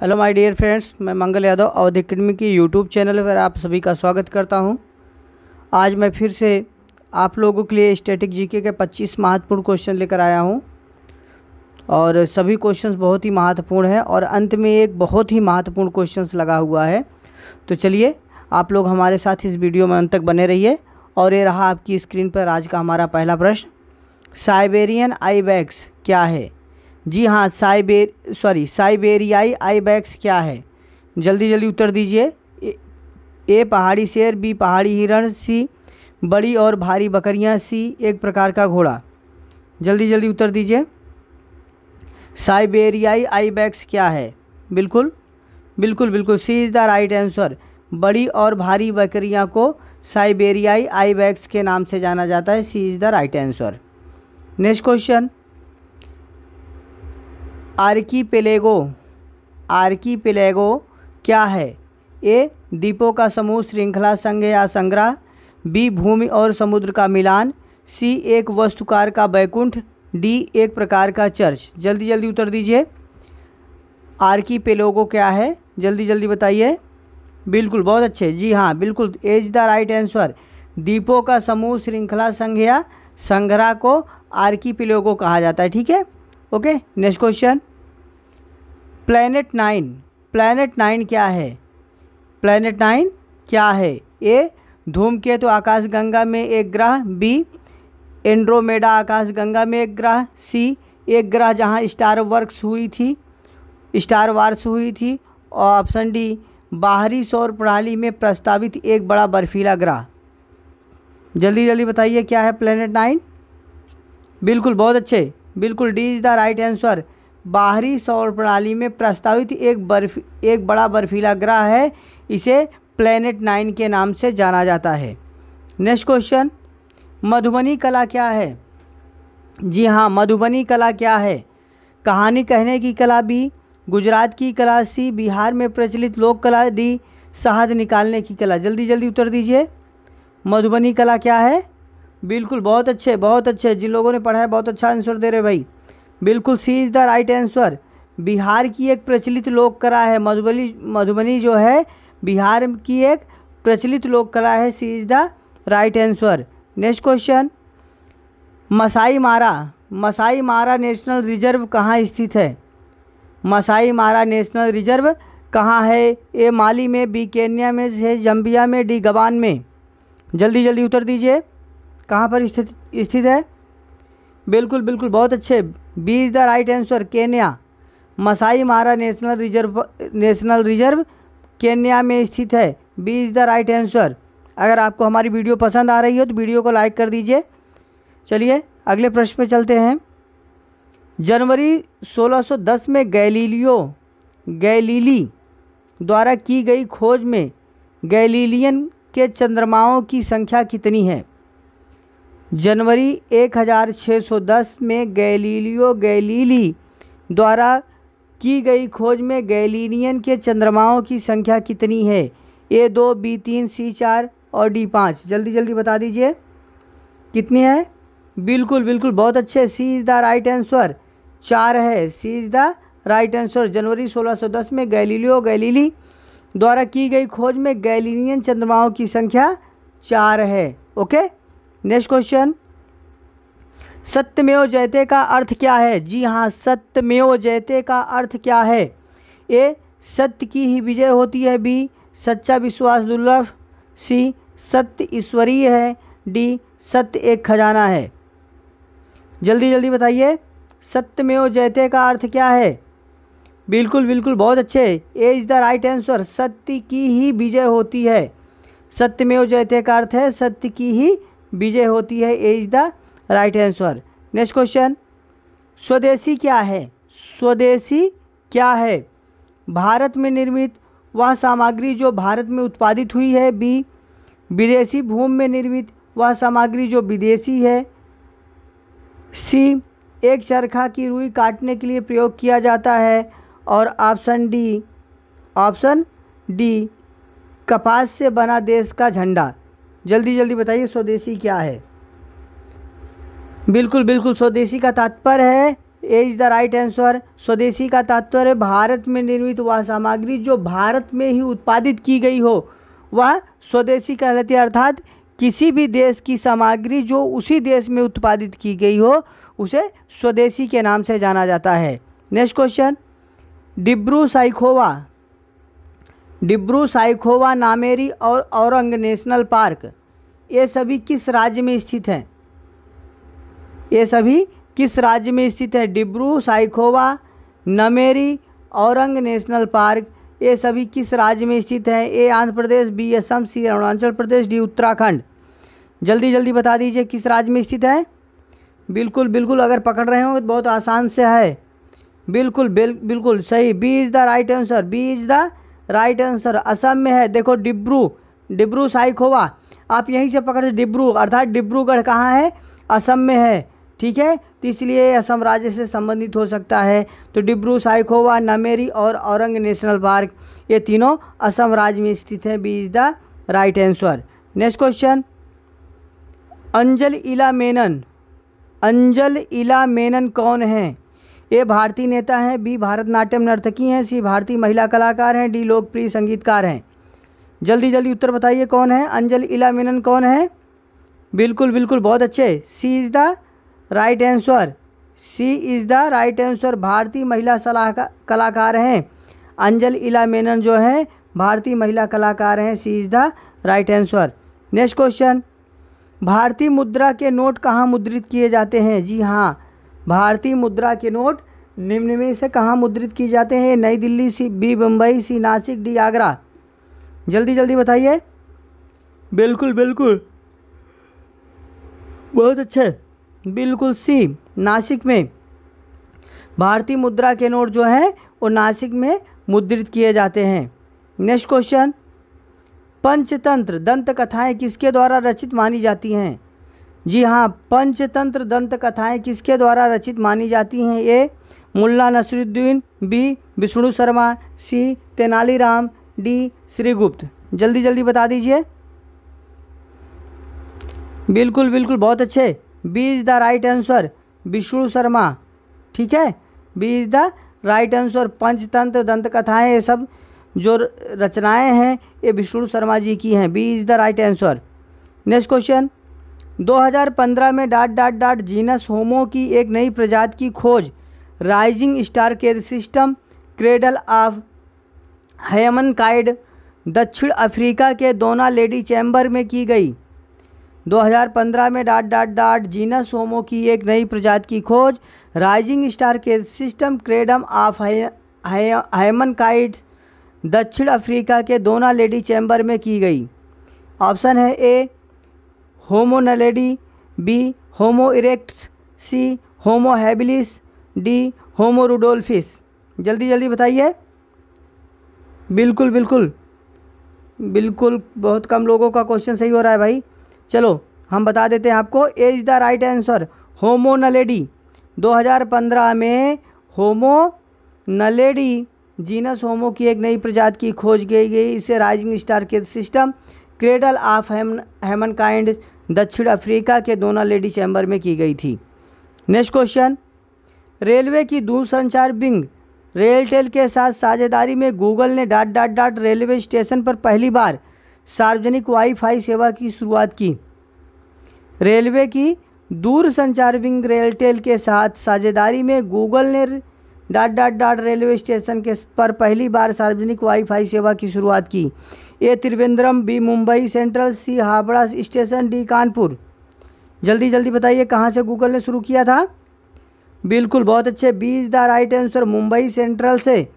Hello my dear friends, मैं Mangal Yadav, Awadh academy की YouTube channel पर आप सभी का स्वागत करता हूँ। आज मैं फिर से आप लोगों के लिए स्टैटिक जीके के 25 महत्वपूर्ण क्वेश्चन लेकर आया हूँ। और सभी क्वेश्चंस बहुत ही महत्वपूर्ण हैं और अंत में एक बहुत ही महत्वपूर्ण क्वेश्चंस लगा हुआ है। तो चलिए, आप लोग हमारे साथ इस वीडियो में अंत तक बने रहिए और ये रहा आपकी स्क्रीन पर आज का हमारा पहला प्रश्न। साइबेरियन आईबैक्स क्या है? जी हाँ साइबेर सॉरी साइबेरियाई आईबैक्स क्या है? जल्दी जल्दी उत्तर दीजिए। ए पहाड़ी शेर, बी पहाड़ी हिरण, सी बड़ी और भारी बकरियाँ, सी एक प्रकार का घोड़ा। जल्दी जल्दी उत्तर दीजिए। साइबेरियाई आईबैक्स क्या है? बिल्कुल बिल्कुल बिल्कुल, C is the right answer. बड़ी और भारी बकरियाँ को साइबेरियाई आईबैक्स के नाम से जाना जाता है, C is the right answer. Next question. Archipelago archipelago क्या है? ए, द्वीपों का समूह श्रृंखला संघ या संग्रह। बी, भूमि और समुद्र का मिलान। सी, एक वस्तुकार का बैकुंठ डी, एक प्रकार का चर्च। जल्दी जल्दी उत्तर दीजिए। आर्कीपेलेगो क्या है? जल्दी जल्दी बताइए। बिल्कुल, बहुत अच्छे। जी हाँ बिल्कुल। एज द राइट आंसर दीपों का समूह श्रृंखला संघ या संग्रह को आर्कीपेलेगो कहा जाता है, ठीक है? Okay next question planet nine planet nine क्या है? प्लैनेट नाइन क्या है? ए धूमकेतु आकाश गंगा में एक ग्रह बी एंड्रोमेडा आकाश गंगा में एक ग्रह सी एक ग्रह जहाँ स्टार वर्क्स हुई थी स्टार वार्स हुई थी, और ऑप्शन डी बाहरी सौर प्रणाली में प्रस्तावित एक बड़ा बर्फीला ग्रह। जल्दी जल्दी बताइए क्या है प्लेनेट नाइन बिल्कुल, बहुत अच्छे। बिल्कुल D is the right answer बाहरी सौर प्रणाली में प्रस्तावित एक बर्फ़, एक बड़ा बर्फीला ग्रह है, इसे प्लेनेट नाइन के नाम से जाना जाता है। नेक्स्ट क्वेश्चन मधुबनी कला क्या है? जी हाँ मधुबनी कला क्या है? कहानी कहने की कला भी, गुजरात की कला सी, बिहार में प्रचलित लोक कला डी, शहद निकालने की कला। जल्दी जल्दी उत्तर दीजिए। मधुबनी कला क्या है? बिल्कुल, बहुत अच्छे बहुत अच्छे। जिन लोगों ने पढ़ा है, बहुत अच्छा आंसर दे रहे भाई। बिल्कुल C is the right answer Bihar की एक प्रचलित लोक कला है, मधुबनी मधुबनी जो है, बिहार की एक प्रचलित लोक कला है C is the right answer next question Masai Mara Masai Mara national reserve कहाँ स्थित है? मसाई मारा नेशनल रिज़र्व कहाँ है? ए माली में, बी केन्या में, से जम्बिया में, डी गवान में। जल्दी जल्दी उत्तर दीजिए। कहाँ पर स्थित स्थित है? बिल्कुल बिल्कुल, बहुत अच्छे। B is the right answer Kenya Masai Mara national reserve national reserve Kenya में स्थित है। B is the right answer अगर आपको हमारी वीडियो पसंद आ रही हो तो वीडियो को लाइक कर दीजिए। चलिए, अगले प्रश्न पे चलते हैं। जनवरी 1610 में गैलीलियो, गैलीली द्वारा की गई खोज में गैलीलियन के चंद्रमाओं की संख्या कितनी है? जनवरी 1610 में गैलीलियो गैलीली द्वारा की गई खोज में गैलीलियन के चंद्रमाओं की संख्या कितनी है? ए दो, बी तीन, सी चार और डी पाँच। जल्दी जल्दी बता दीजिए। कितनी है? बिल्कुल बिल्कुल, बहुत अच्छे। C is the right answer. चार है। C is the right answer. जनवरी 1610 में गैलीलियो गैलीली द्वारा की गई खोज में गैलीलियन चंद्रमाओं की संख्या चार है। Okay? Next question Satyameva Jayate का अर्थ क्या है? जी हाँ सत्यमेव जयते का अर्थ क्या है? ए, सत्य की ही विजय होती है, बी, सच्चा विश्वास दुर्लभ, सी, सत्य ईश्वरीय है, डी, सत्य एक खजाना है। जल्दी जल्दी बताइए, सत्यमेव जयते का अर्थ क्या है? बिल्कुल बिल्कुल, बहुत अच्छे। A is the right answer, सत्य की ही विजय होती है। सत्यमेव जयते का अर्थ है, सत्य की ही विजय होती है A is the right answer. Next question, स्वदेशी क्या है? स्वदेशी क्या है? भारत में निर्मित वह सामग्री जो भारत में उत्पादित हुई है, बी, विदेशी भूमि में निर्मित वह सामग्री जो विदेशी है, सी, एक चरखा की रुई काटने के लिए प्रयोग किया जाता है, और ऑप्शन डी ऑप्शन डी, कपास से बना देश का झंडा। जल्दी जल्दी बताइए, स्वदेशी क्या है? बिल्कुल बिल्कुल, स्वदेशी का तात्पर्य है A is the right answer स्वदेशी का तात्पर्य है, भारत में निर्मित वह सामग्री जो भारत में ही उत्पादित की गई हो, वह स्वदेशी कहलाती है, अर्थात किसी भी देश की सामग्री जो उसी देश में उत्पादित की गई हो, उसे स्वदेशी के नाम से जाना जाता है। नेक्स्ट क्वेश्चन डिब्रू साइखोवा डिब्रू साइखोवा नामेरी और औरंग नेशनल पार्क। ये सभी किस राज्य में स्थित हैं? ये सभी किस राज्य में स्थित है? Dibru Saikhowa Nameri Orang national park. ये सभी किस राज्य में स्थित है? A Andhra Pradesh B Assam C Arunachal Pradesh D Uttarakhand. जल्दी जल्दी बता दीजिए किस राज्य में स्थित है? बिल्कुल बिल्कुल अगर पकड़ रहे हो तो बहुत आसान से है। बिल्कुल बिल, बिल्कुल सही। B is the right answer. B is the right answer Assam में है। देखो, डिब्रू डिब्रू साइखोवा, आप यहीं से पकड़ डिब्रू, अर्थात डिब्रूगढ़ कहाँ है? असम में है, ठीक है? तो इसलिए असम राज्य से संबंधित हो सकता है। तो डिब्रू साइखोवा, नमेरी और औरंग नेशनल पार्क, ये तीनों असम राज्य में स्थित है B is the right answer next question Anjolie Ela Menon Anjolie इला मेनन कौन है? ए भारतीय नेता हैं, बी भारतनाट्यम नर्तकी हैं, सी भारतीय महिला कलाकार हैं, डी लोकप्रिय संगीतकार हैं। जल्दी जल्दी उत्तर बताइए कौन है? अंजल इला मेनन कौन है? बिल्कुल बिल्कुल, बहुत अच्छे। C is the right answer. C is the right answer. भारतीय महिला सलाह कलाकार हैं। अंजल इला मेनन जो है, भारतीय महिला कलाकार हैं। C is the right answer. Next question. भारतीय मुद्रा के नोट कहाँ मुद्रित किए जाते हैं? जी हाँ भारतीय मुद्रा के नोट निम्न में से कहाँ मुद्रित किए जाते हैं? Nai Delhi C B Bombay C Nashik D Agra. जल्दी जल्दी बताइए। बिल्कुल बिल्कुल। बहुत अच्छे। बिल्कुल सी नासिक में। भारतीय मुद्रा के नोट जो हैं वो नासिक में मुद्रित किए जाते हैं। Next question. पंचतंत्र दंत कथाएँ किसके द्वारा रचित मानी जाती हैं? जी हाँ पंचतंत्र दंत कथाएँ किसके द्वारा रचित मानी जाती हैं? A, Mulla Nasruddin, B, Vishnu Sharma, C, Tenaliram, D, Shrigupt. जल्दी जल्दी बता दीजिए। बिल्कुल बिल्कुल, बहुत अच्छे। B is the right answer, Vishnu Sharma. ठीक है? B is the right answer, Panchatantra दंत कथाएँ, ये सब जो रचनाएँ हैं, ये विष्णु शर्मा जी की हैं। B is the right answer. Next question. 2015 में dot dot dot genus Homo की एक नई प्रजाति की खोज, Rising Star cave system, Cradle of Humankind दक्षिण अफ्रीका के दोना लेडी चैम्बर में की गई। 2015 में dot dot dot genus Homo की एक नई प्रजाति की खोज, Rising Star cave system, Cradle of Humankind दक्षिण अफ्रीका के दोना लेडी चैम्बर में की गई। ऑप्शन है A Homo naledi, B Homo erectus, C Homo habilis, D Homo rudolfensis. जल्दी जल्दी बताइए। बिल्कुल बिल्कुल। बिल्कुल, बहुत कम लोगों का क्वेश्चन सही हो रहा है भाई। चलो, हम बता देते हैं आपको। A is the right answer, Homo naledi. 2015 में होमो नलेडी, जीनस होमो की एक नई प्रजाति की खोज की गई। इसे Rising Star cave system Cradle of Humankind दक्षिण अफ्रीका के दोना लेडी चैम्बर में की गई थी। Next question. रेलवे की दूरसंचार विंग रेलटेल के साथ साझेदारी में गूगल ने dot dot dot railway station पर पहली बार सार्वजनिक वाईफाई सेवा की शुरुआत की। रेलवे की दूर संचार विंग रेलटेल के साथ साझेदारी में गूगल ने dot dot dot railway station के पर पहली बार सार्वजनिक वाईफाई सेवा की शुरुआत की। A Trivandrum, B Mumbai Central, C Howrah station, D Kanpur. जल्दी जल्दी बताइए कहाँ से गूगल ने शुरू किया था? बिल्कुल, बहुत अच्छे। B is the right answer, Mumbai Central से।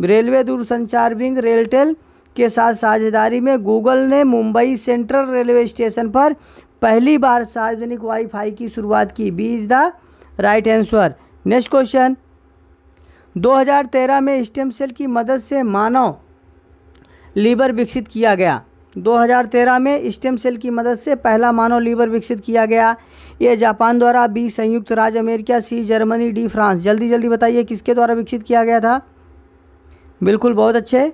रेलवे दूरसंचार विंग, रेलटेल के साथ साझेदारी में गूगल ने मुंबई सेंट्रल रेलवे स्टेशन पर पहली बार सार्वजनिक वाईफाई की शुरुआत की। B is the right answer. Next question. 2013 में स्टेम सेल की मदद से मानव लीवर विकसित किया गया। 2013 में स्टेम सेल की मदद से पहला मानव लीवर विकसित किया गया। ये जापान द्वारा बी संयुक्त राज्य America, C Germany, D France. जल्दी जल्दी बताइए किसके द्वारा विकसित किया गया था? बिल्कुल, बहुत अच्छे।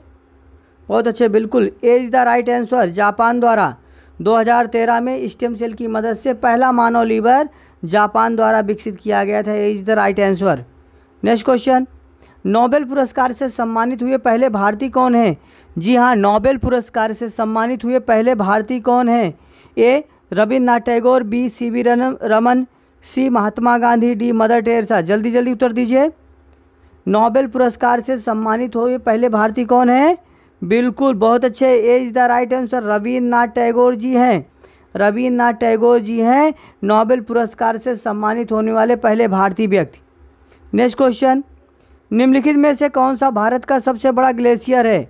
बहुत अच्छे, बिल्कुल। A is the right answer Japan द्वारा। 2013 में स्टेम सेल की मदद से पहला मानव लीवर जापान द्वारा विकसित किया गया था। A is the right answer next question Nobel पुरस्कार से सम्मानित हुए पहले भारतीय कौन हैं? जी हाँ नोबेल पुरस्कार से सम्मानित हुए पहले भारतीय कौन हैं? A. Rabindranath Tagore, B. C. V. Raman, C. Mahatma Gandhi, D. Mother Teresa. जल्दी जल्दी उत्तर दीजिए। नोबेल पुरस्कार से सम्मानित हुए पहले भारतीय कौन हैं? बिल्कुल, बहुत अच्छे। A is the right answer. Rabindranath Tagore ji हैं। रविन्द्रनाथ टैगोर जी हैं। नोबेल पुरस्कार से सम्मानित होने वाले पहले भारतीय व्यक्ति। Next question. निम्नलिखित में से कौन सा भारत का सबसे बड़ा ग्लेशियर है?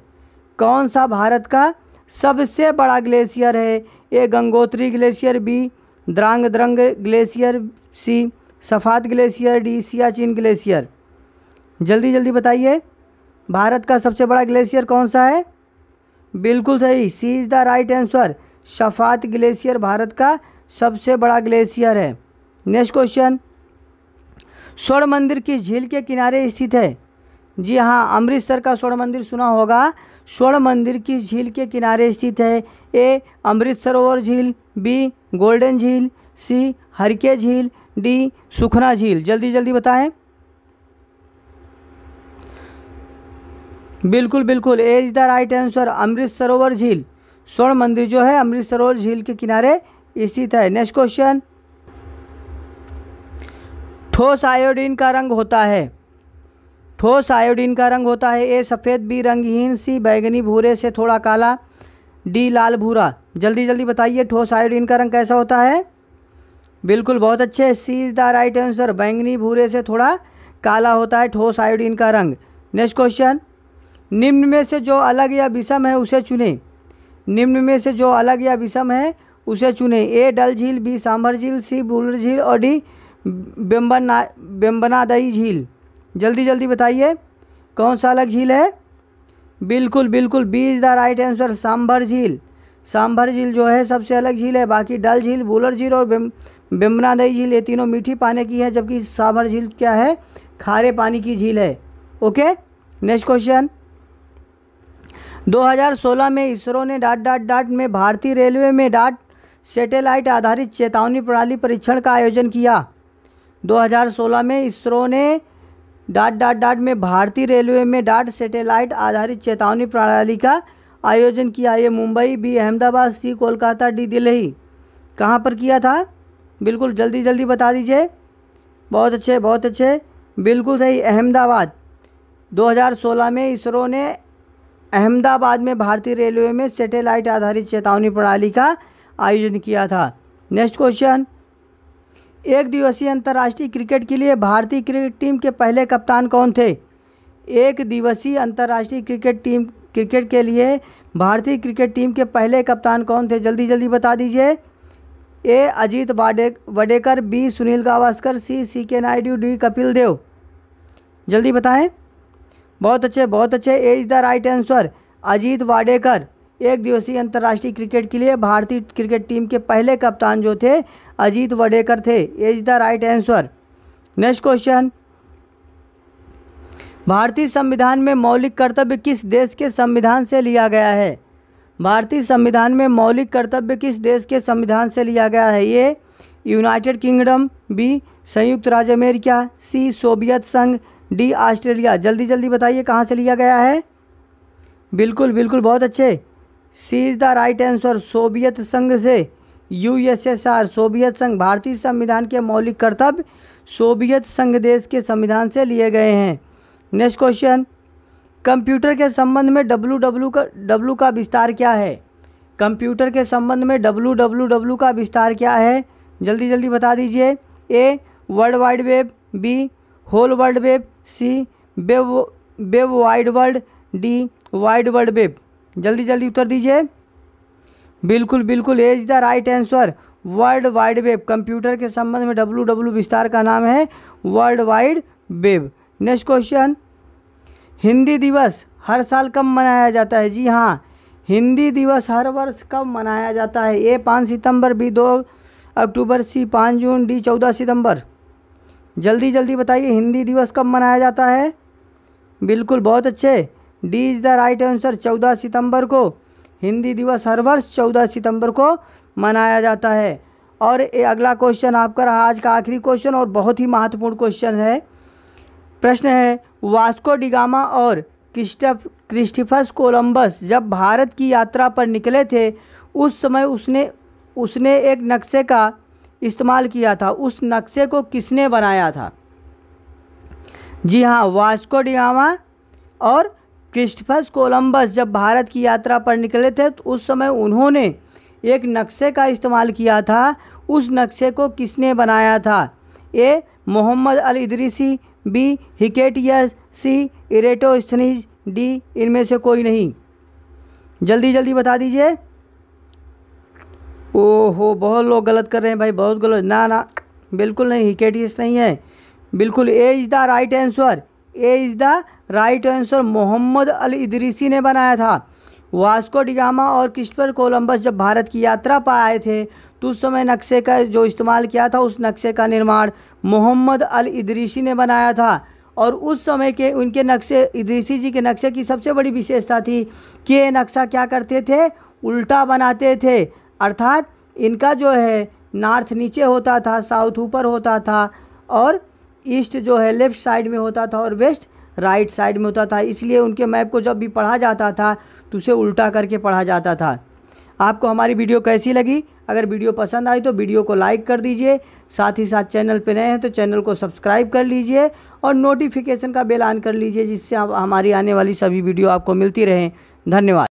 कौन सा भारत का सबसे बड़ा ग्लेशियर है? A, Gangotri glacier, B Drang Drung glacier, C, Shafat glacier, D, Siachen glacier. जल्दी जल्दी बताइए, भारत का सबसे बड़ा ग्लेशियर कौन सा है? बिल्कुल सही, C is the right answer. Shafat glacier Bharat का सबसे बड़ा ग्लेशियर है। नेक्स्ट क्वेश्चन स्वर्ण मंदिर किस झील के किनारे स्थित है। जी हाँ अमृतसर का स्वर्ण मंदिर सुना होगा। स्वर्ण मंदिर किस झील के किनारे स्थित है। ए अमृत सरोवर झील, बी, गोल्डन झील, सी, हरके झील, डी, सुखना झील। जल्दी जल्दी बताएँ। बिल्कुल बिल्कुल, A is the right answer Amrit Sarovar झील। स्वर्ण मंदिर जो है अमृत सरोवर झील के किनारे स्थित है। Next question. ठोस आयोडीन का रंग होता है। ठोस आयोडीन का रंग होता है। ए सफ़ेद, बी रंगहीन, सी बैगनी, भूरे से थोड़ा काला, डी लाल, भूरा। जल्दी जल्दी बताइए, ठोस आयोडीन का रंग कैसा होता है? बिल्कुल बहुत अच्छे। C is the right answer. बैंगनी, भूरे से थोड़ा काला होता है ठोस आयोडीन का रंग। Next question. निम्न में से जो अलग या विषम है उसे चुने। निम्न में से जो अलग या विषम है उसे चुने। ए डल झील, बी सांभर झील, सी बुलर झील और डी बेम्बना बेम्बनादई झील। जल्दी जल्दी बताइए, कौन सा अलग झील है? बिल्कुल बिल्कुल B is the right answer, Sambhar झील। सांभर झील जो है, सबसे अलग झील है। बाकी डल झील, बुलर झील और बेम्बनादई झील, ये तीनों मीठी पानी की है, जबकि सांभर झील क्या है? खारे पानी की झील है। ओके? Next question. 2016 में इसरो ने डाट डाट डाट में भारतीय रेलवे में डाट सैटेलाइट आधारित चेतावनी प्रणाली परीक्षण का आयोजन किया। 2016 में इसरो ने डाट डाट डाट में भारतीय रेलवे में डाट सैटेलाइट आधारित चेतावनी प्रणाली का आयोजन किया। ये Mumbai, B Ahmedabad, C Kolkata, D Delhi. कहाँ पर किया था? बिल्कुल जल्दी जल्दी बता दीजिए। बहुत अच्छे बहुत अच्छे। बिल्कुल सही, अहमदाबाद। 2016 में इसरो ने अहमदाबाद में भारतीय रेलवे में सैटेलाइट आधारित चेतावनी प्रणाली का आयोजन किया था। Next question. एक दिवसीय अंतर्राष्ट्रीय क्रिकेट के लिए भारतीय क्रिकेट टीम के पहले कप्तान कौन थे? एक दिवसीय अंतर्राष्ट्रीय क्रिकेट टीम, क्रिकेट के लिए भारतीय क्रिकेट टीम के पहले कप्तान कौन थे? जल्दी जल्दी बता दीजिए। A, Ajit Wade, Wadekar, B, Sunil Gavaskar, C C K Naidu, D, Kapil Dev. जल्दी बताएँ। बहुत अच्छे बहुत अच्छे। A is the right answer. Ajit Wadekar, एक दिवसीय अंतर्राष्ट्रीय क्रिकेट के लिए भारतीय क्रिकेट टीम के पहले कप्तान जो थे अजीत वडेकर थे। Is the right answer next question भारतीय संविधान में मौलिक कर्तव्य किस देश के संविधान से लिया गया है? भारतीय संविधान में मौलिक कर्तव्य किस देश के संविधान से लिया गया है? ये यूनाइटेड किंगडम बी संयुक्त राज्य अमेरिका. सी सोवियत संघ. डी ऑस्ट्रेलिया जल्दी जल्दी बताइए कहाँ से लिया गया है? बिल्कुल बिल्कुल, बहुत अच्छे। C is the right answer Soviet संघ से। यूएसएसआर, सोवियत संघ, भारतीय संविधान के मौलिक कर्तव्य सोवियत संघ देश के संविधान से लिए गए हैं। नेक्स्ट क्वेश्चन, कंप्यूटर के संबंध में डब्लू डब्लू का डब्लू का विस्तार क्या है? कंप्यूटर के संबंध में डब्लू डब्लू डब्लू का विस्तार क्या है? जल्दी जल्दी बता दीजिए। A, World Wide Web, B, whole world web, C web web wide world, D, wide world web. जल्दी जल्दी उत्तर दीजिए। बिल्कुल बिल्कुल, is the right answer. World Wide Web, computer के संबंध में डब्लू डब्लू विस्तार का नाम है World Wide Web. Next question. Hindi दिवस हर साल कब मनाया जाता है? जी हाँ हिंदी दिवस हर वर्ष कब मनाया जाता है? ए, पाँच सितंबर, बी, दो अक्टूबर, सी, पाँच जून, डी, चौदह सितंबर। जल्दी जल्दी बताइए, हिंदी दिवस कब मनाया जाता है? बिल्कुल, बहुत अच्छे। D is the right answer, चौदह सितंबर को। हिंदी दिवस हर वर्ष चौदह सितंबर को मनाया जाता है। और अगला क्वेश्चन आपका रहा, आज का आखिरी क्वेश्चन और बहुत ही महत्वपूर्ण क्वेश्चन है। प्रश्न है, वास्को डिगामा और क्रिस्टफ, क्रिस्टिफस कोलंबस जब भारत की यात्रा पर निकले थे, उस समय उसने उसने एक नक्शे का इस्तेमाल किया था। उस नक्शे को किसने बनाया था? जी हाँ वास्को डिगामा और क्रिस्टफस कोलंबस जब भारत की यात्रा पर निकले थे तो उस समय उन्होंने एक नक्शे का इस्तेमाल किया था। उस नक्शे को किसने बनाया था? A. Muhammad al Idrisi, B. Hecataeus, C. Eratosthenes, D. इनमें से कोई नहीं। जल्दी जल्दी बता दीजिए। ओहो, बहुत लोग गलत कर रहे हैं भाई, बहुत गलत। ना ना, बिल्कुल नहीं, हिकेटियस नहीं है। बिल्कुल, A is the right answer. A is the right answer Muhammad al Idrisi ने बनाया था। वास्को डिगामा और क्रिस्टोफर कोलंबस जब भारत की यात्रा पर आए थे तो उस समय नक्शे का जो इस्तेमाल किया था, उस नक्शे का निर्माण मोहम्मद अल इदरीसी ने बनाया था। और उस समय के उनके नक्शे, इदरीसी जी के नक्शे की सबसे बड़ी विशेषता थी कि ये नक्शा क्या करते थे? उल्टा बनाते थे। अर्थात इनका जो है, नॉर्थ नीचे होता था, साउथ ऊपर होता था और ईस्ट जो है, लेफ़्ट साइड में होता था और वेस्ट राइट साइड में होता था। इसलिए उनके मैप को जब भी पढ़ा जाता था तो उसे उल्टा करके पढ़ा जाता था। आपको हमारी वीडियो कैसी लगी? अगर वीडियो पसंद आई तो वीडियो को लाइक कर दीजिए। साथ ही साथ चैनल पर नए हैं तो चैनल को सब्सक्राइब कर लीजिए और नोटिफिकेशन का बेल ऑन कर लीजिए, जिससे हमारी आने वाली सभी वीडियो आपको मिलती रहें। धन्यवाद।